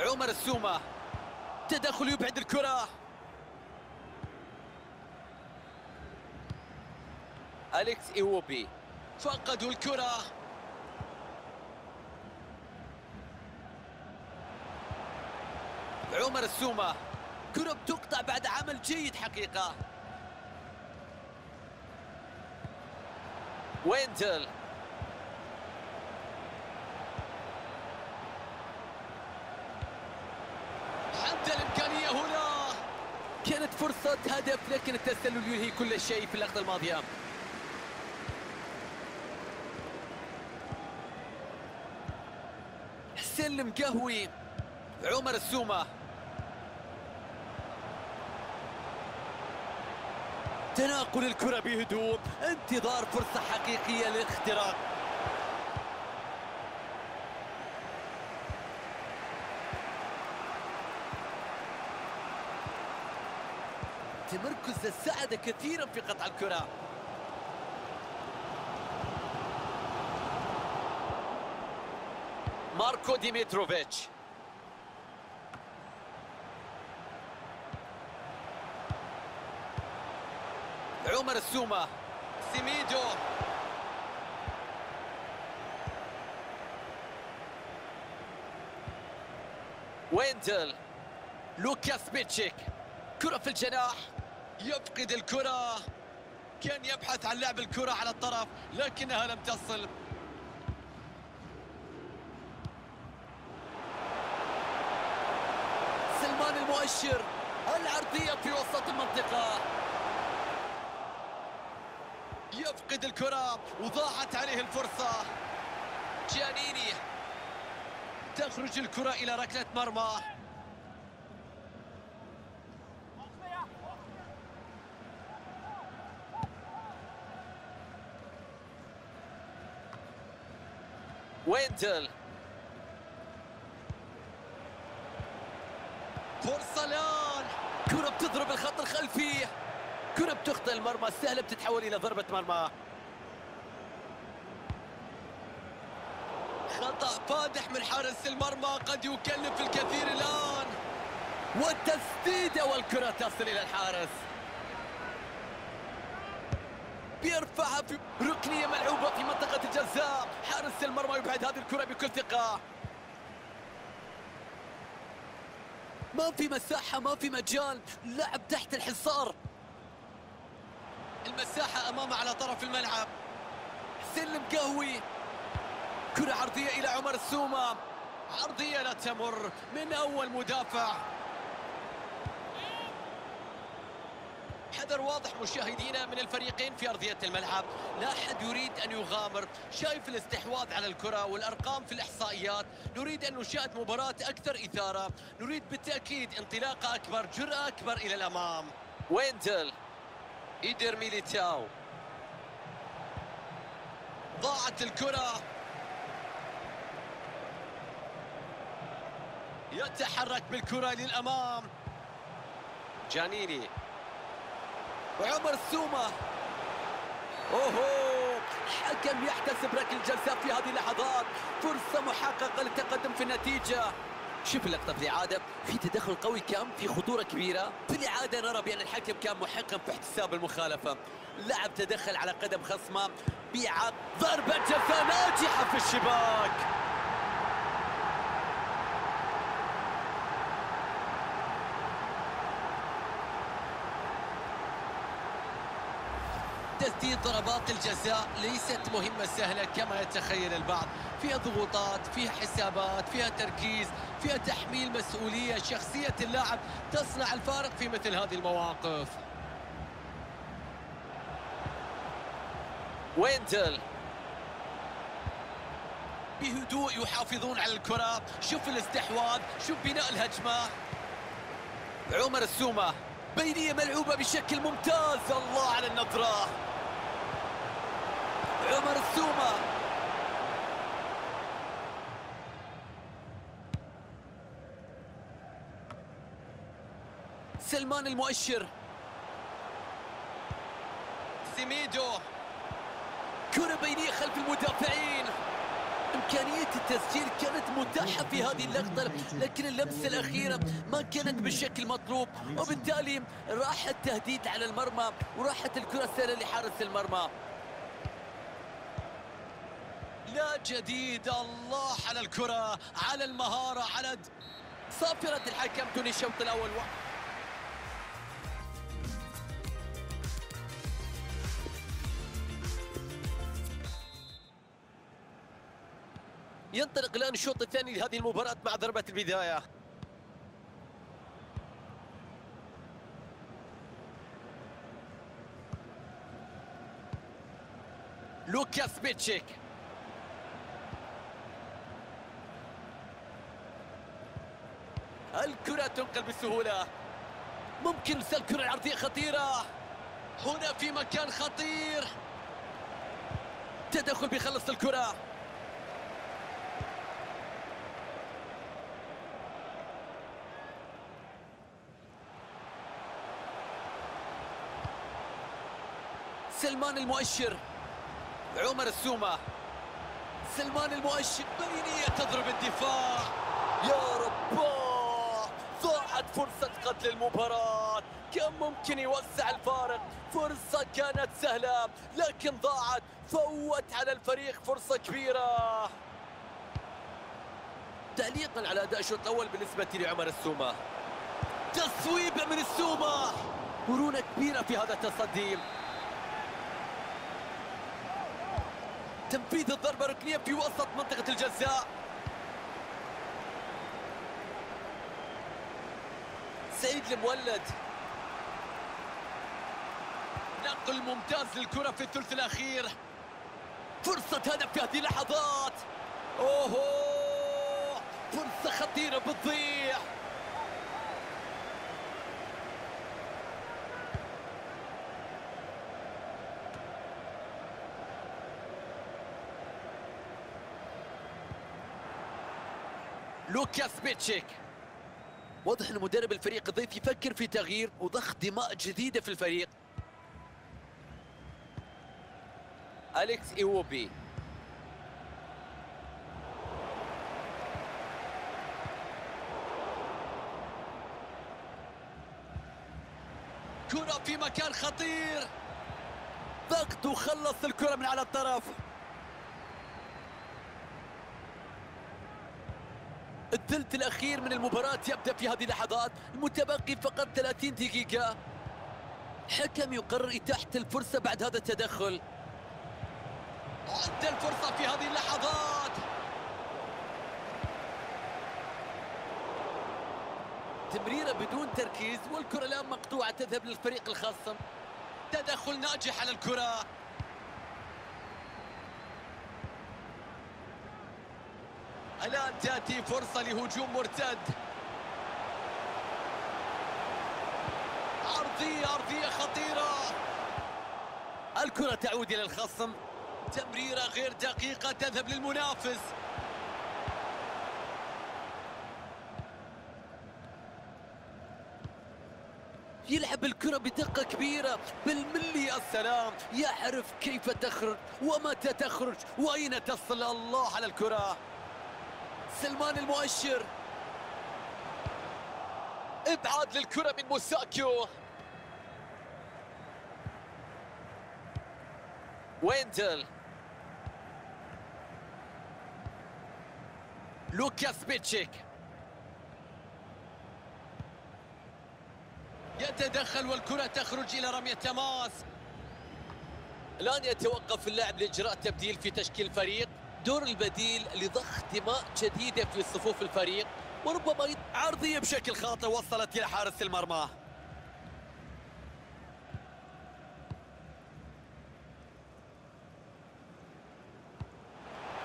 عمر السومة. تدخل يبعد الكرة. أليكس إيوبي. فقدوا الكرة. عمر السومة. كرة بتقطع بعد عمل جيد حقيقة. ويندل. حتى الإمكانية هنا. كانت فرصة هدف لكن التسلل ينهي كل شيء في اللحظة الماضية. حسين المقهوي عمر السومة. تناقل الكرة بهدوء انتظار فرصة حقيقية للاختراق ساعد كثيرا في قطع الكرة. ماركو ديمتروفيتش عمر السومة سيميدو ويندل. لوكاس بيتشيك. كرة في الجناح. يفقد الكرة. كان يبحث عن لعب الكرة على الطرف لكنها لم تصل. سلمان المؤشر العرضية في وسط المنطقة. يفقد الكرة وضاعت عليه الفرصة. جانيني. تخرج الكرة إلى ركلة مرمى. ويندل فرصة الآن. كرة بتضرب الخط الخلفي. كرة بتخطئ المرمى. سهلة بتتحول إلى ضربة مرمى. خطأ فادح من حارس المرمى. قد يكلف الكثير الآن. والتسديدة والكرة تصل إلى الحارس. بيرفعها في ركنية ملعوبة في منطقة الجزاء. حارس المرمى يبعد هذه الكرة بكل ثقة. ما في مساحة ما في مجال. لعب تحت الحصار. المساحة أمامه على طرف الملعب. حسين المقهوي. كرة عرضية إلى عمر السومة. عرضية لا تمر من أول مدافع. حذر واضح مشاهدينا من الفريقين في أرضية الملعب. لا أحد يريد أن يغامر. شايف الاستحواذ على الكرة والأرقام في الإحصائيات. نريد أن نشاهد مباراة أكثر إثارة. نريد بالتأكيد انطلاقة أكبر جرأة أكبر إلى الأمام. ويندل إيدر ميليتاو. ضاعت الكرة. يتحرك بالكرة للأمام. جانيني. وعمر السومة أوهو حكم يحتسب ركل الجزاء في هذه اللحظات فرصة محققة للتقدم في النتيجة. شوف اللقطة في الإعادة. في تدخل قوي كان في خطورة كبيرة. في الإعادة نرى بأن الحكم كان محقا في احتساب المخالفة. لاعب تدخل على قدم خصمه بيعاد ضربة جزاء ناجحة في الشباك. تسديد ضربات الجزاء ليست مهمة سهلة كما يتخيل البعض. فيها ضغوطات فيها حسابات فيها تركيز فيها تحميل مسؤولية شخصية اللاعب تصنع الفارق في مثل هذه المواقف. ويندل بهدوء يحافظون على الكرة. شوف الاستحواذ شوف بناء الهجمة. عمر السومة بينية ملعوبة بشكل ممتاز. الله على النظرة عمر السومة سلمان المؤشر. سيميدو كرة بينية خلف المدافعين. إمكانية التسجيل كانت متاحة في هذه اللقطة لكن اللمسة الأخيرة ما كانت بالشكل المطلوب وبالتالي راح التهديد على المرمى وراحت الكرة السهلة لحارس المرمى. لا جديد الله على الكرة على المهارة على صافرة الحكم توني الشوط الأول. ينطلق الآن الشوط الثاني لهذه المباراة مع ضربة البداية. لوكاس بيتشيك الكرة تنقل بسهولة. ممكن الكرة العرضية خطيرة. هنا في مكان خطير. تدخل بيخلص الكرة. سلمان المؤشر. عمر السومة. سلمان المؤشر بينية تضرب الدفاع. يا رب ضاعت فرصة قتل المباراة. كان ممكن يوسع الفارق؟ فرصة كانت سهلة لكن ضاعت. فوت على الفريق فرصة كبيرة. تعليقا على أداء الشوط الأول بالنسبة لعمر السومة. تصويبة من السومة. مرونة كبيرة في هذا التصدي. تنفيذ الضربة الركنية في وسط منطقة الجزاء. سعيد المولد. نقل ممتاز للكرة في الثلث الأخير. فرصة هدف في هذه اللحظات. أوهو! فرصة خطيرة بتضيع لوكاس بيتشيك. واضح إن مدرب الفريق الضيف يفكر في تغيير وضخ دماء جديدة في الفريق. أليكس إيوبي. كرة في مكان خطير. ضغط وخلص الكرة من على الطرف. الثلث الأخير من المباراة يبدأ في هذه اللحظات. المتبقي فقط 30 دقيقة. حكم يقرر إتاحة الفرصة بعد هذا التدخل. عد الفرصة في هذه اللحظات. تمريرة بدون تركيز والكرة الآن مقطوعة تذهب للفريق الخصم تدخل ناجح على الكرة. الآن تأتي فرصة لهجوم مرتد. عرضية عرضية خطيرة. الكرة تعود إلى الخصم. تمريرة غير دقيقة تذهب للمنافس. يلعب الكرة بدقة كبيرة. بالملي السلام. يعرف كيف تخرج ومتى تخرج وأين تصل الله على الكرة. سلمان المؤشر. ابعاد للكرة من موساكيو. ويندل. لوكاس بيتشيك. يتدخل والكرة تخرج إلى رمية تماس الآن يتوقف اللاعب لإجراء تبديل في تشكيل الفريق. دور البديل لضخ دماء جديدة في صفوف الفريق وربما عرضية بشكل خاطئ وصلت إلى حارس المرمى.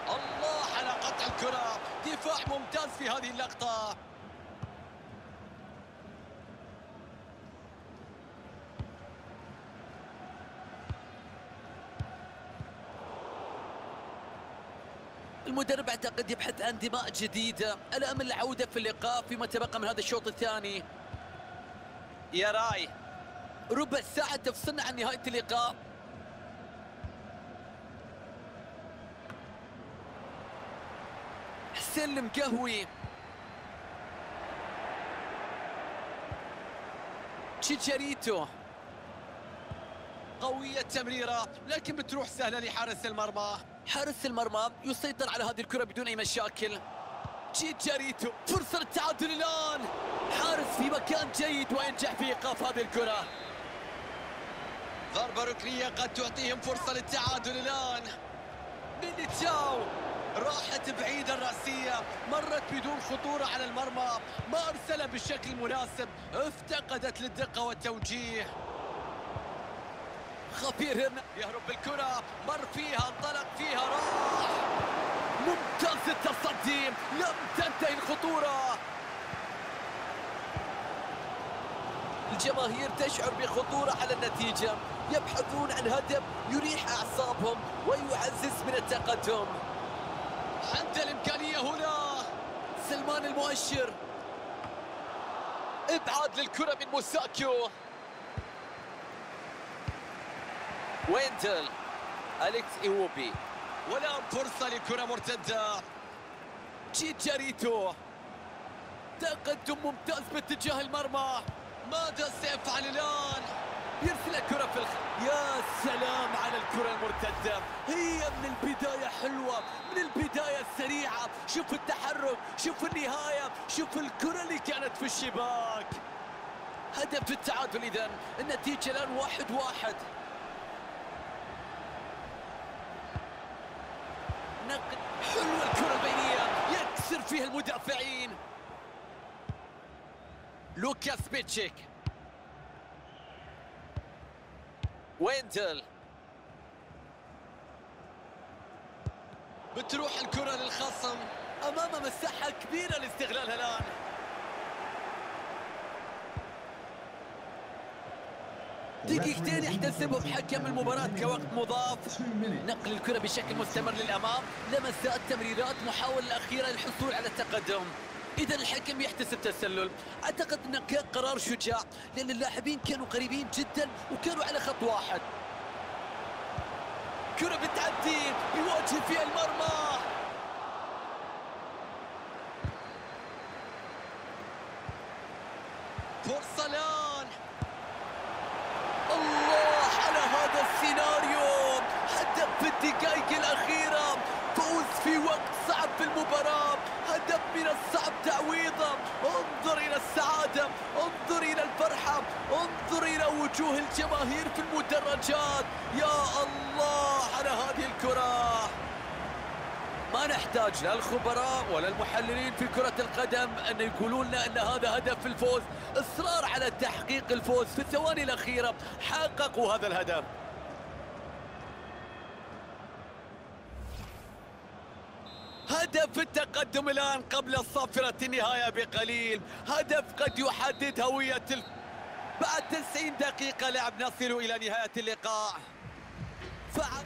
الله على قطع الكرة. دفاع ممتاز في هذه اللقطة. المدرب أعتقد يبحث عن دماء جديدة. الأمل العودة في اللقاء فيما تبقى من هذا الشوط الثاني. يا راي. ربع ساعة تفصلنا عن نهاية اللقاء. يسلم قهوي تشيتشاريتو. قوية التمريرة لكن بتروح سهلة لحارس المرمى. حارس المرمى يسيطر على هذه الكرة بدون أي مشاكل. تشيتشاريتو فرصة للتعادل الآن. حارس في مكان جيد وينجح في إيقاف هذه الكرة. ضربة ركنية قد تعطيهم فرصة للتعادل الآن. ميليتاو راحت بعيدة الرأسية. مرت بدون خطورة على المرمى. ما أرسلها بالشكل المناسب افتقدت للدقة والتوجيه. خفير هنا. يهرب بالكرة. مر فيها انطلق فيها راح. ممتاز التصدي. لم تنتهي الخطورة. الجماهير تشعر بخطورة على النتيجة. يبحثون عن هدف يريح أعصابهم ويعزز من التقدم. عند الإمكانية هنا. سلمان المؤشر. إبعاد للكرة من موساكيو. ويندل أليكس إيوبي. والآن فرصة لكرة مرتدة. تشيتشاريتو. تقدم ممتاز باتجاه المرمى. ماذا سيفعل الآن؟ يرسل الكرة في الخ... يا سلام على الكرة المرتدة. هي من البداية حلوة من البداية سريعة شوف التحرك شوف النهاية شوف الكرة اللي كانت في الشباك. هدف التعادل إذن. النتيجة الآن واحد واحد. نقل حلوة الكرة البينية. يكسر فيها المدافعين. لوكاس بيتشيك. ويندل بتروح الكرة للخصم. أمام مساحة كبيرة لاستغلالها الآن. دقيقتين يحتسبهم حكم المباراة كوقت مضاف. نقل الكرة بشكل مستمر للأمام. لمسات تمريرات محاولة الأخيرة للحصول على التقدم. إذا الحكم يحتسب تسلل. أعتقد أنه كان قرار شجاع لأن اللاعبين كانوا قريبين جدا وكانوا على خط واحد. كرة بتعدي بيواجه فيها المرمى. الجماهير في المدرجات. يا الله على هذه الكرة. ما نحتاج لا الخبراء ولا المحللين في كرة القدم أن يقولون لنا أن هذا هدف الفوز. إصرار على تحقيق الفوز في الثواني الأخيرة. حققوا هذا الهدف. هدف التقدم الآن قبل صافرة النهاية بقليل. هدف قد يحدد هوية الف... بعد 90 دقيقة لعب نصل إلى نهاية اللقاء. فعل